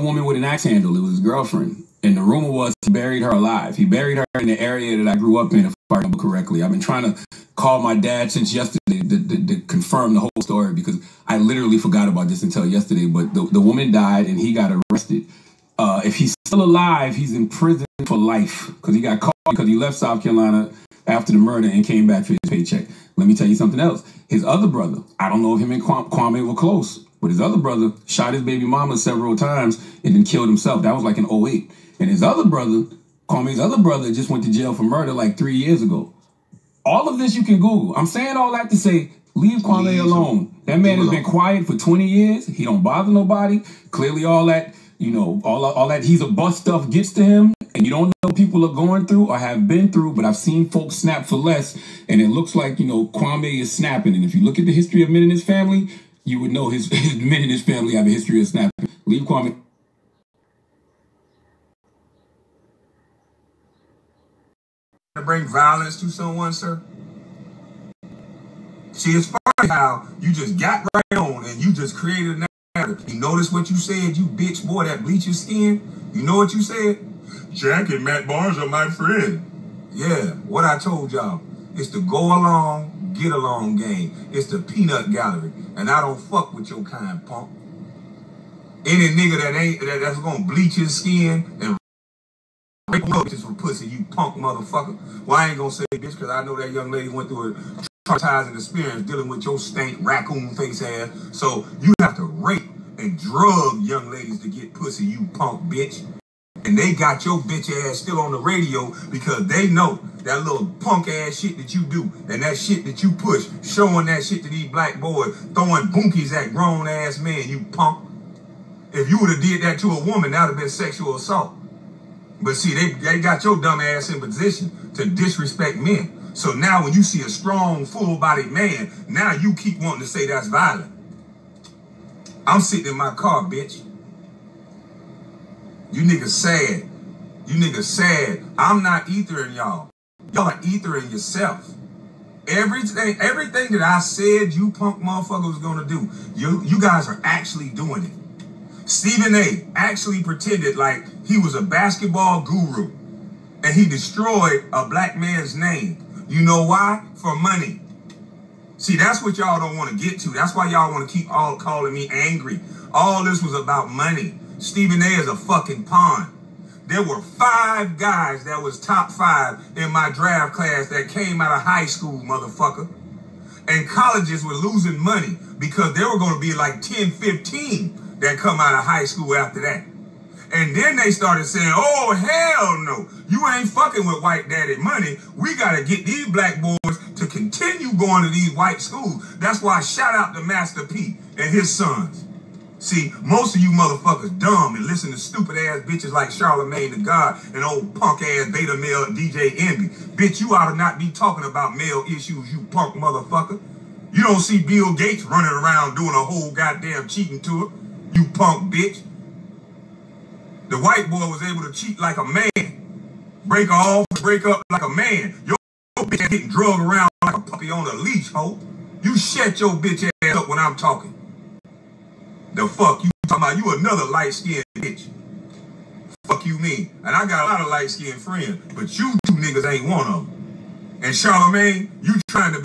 woman with an axe handle. It was his girlfriend. And the rumor was he buried her alive. He buried her in the area that I grew up in, if I remember correctly. I've been trying to call my dad since yesterday to, to, to confirm the whole story because I literally forgot about this until yesterday. But the, the woman died and he got arrested. Uh, if he's still alive, he's in prison for life because he got caught because he left South Carolina after the murder and came back for his paycheck. Let me tell you something else. His other brother, I don't know if him and Kwame were close, but his other brother shot his baby mama several times and then killed himself. That was like in 08. And his other brother, Kwame's other brother, just went to jail for murder like three years ago. All of this you can Google. I'm saying all that to say, leave Kwame alone. That man has been quiet for 20 years. He don't bother nobody. Clearly, all that you know, all all that he's a bust stuff gets to him, and you don't know people are going through or have been through. But I've seen folks snap for less, and it looks like you know Kwame is snapping. And if you look at the history of men in his family, you would know his, his men in his family have a history of snapping. Leave Kwame. To bring violence to someone, sir. See, it's funny how you just got right on and you just created a narrative. You notice what you said, you bitch boy that bleach your skin? You know what you said? Jack and Matt Barnes are my friend. Yeah, what I told y'all. is to go along, get along game. It's the peanut gallery. And I don't fuck with your kind, punk. Any nigga that ain't that, that's gonna bleach his skin and rape bitches for pussy, you punk motherfucker. Well, I ain't gonna say bitch because I know that young lady went through a traumatizing experience dealing with your stank raccoon face ass. So you have to rape and drug young ladies to get pussy, you punk bitch. And they got your bitch ass still on the radio because they know that little punk ass shit that you do and that shit that you push, showing that shit to these black boys, throwing bunkies at grown ass men, you punk. If you would have did that to a woman, that would have been sexual assault. But see, they, they got your dumb ass in position to disrespect men. So now when you see a strong, full-bodied man, now you keep wanting to say that's violent. I'm sitting in my car, bitch. You niggas sad. You niggas sad. I'm not ethering y'all. Y'all are ethering yourself. Everything, everything that I said you punk motherfucker was gonna do, you you guys are actually doing it. Stephen A actually pretended like he was a basketball guru and he destroyed a black man's name. You know why? For money. See, that's what y'all don't want to get to. That's why y'all want to keep all calling me angry. All this was about money. Stephen A is a fucking pawn. There were five guys that was top five in my draft class that came out of high school, motherfucker. And colleges were losing money because there were going to be like 10, 15 that come out of high school after that. And then they started saying, oh, hell no. You ain't fucking with white daddy money. We got to get these black boys to continue going to these white schools. That's why I shout out to Master P and his sons. See, most of you motherfuckers dumb and listen to stupid ass bitches like Charlamagne Tha God and old punk ass beta male DJ Envy. Bitch, you ought to not be talking about male issues, you punk motherfucker. You don't see Bill Gates running around doing a whole goddamn cheating tour, you punk bitch. The white boy was able to cheat like a man, break off, break up like a man. Your bitch getting drugged around like a puppy on a leash, ho. You shut your bitch ass up when I'm talking. The fuck you talking about? You another light-skinned bitch. Fuck you mean? And I got a lot of light-skinned friends, but you two niggas ain't one of them. And Charlamagne, you trying to be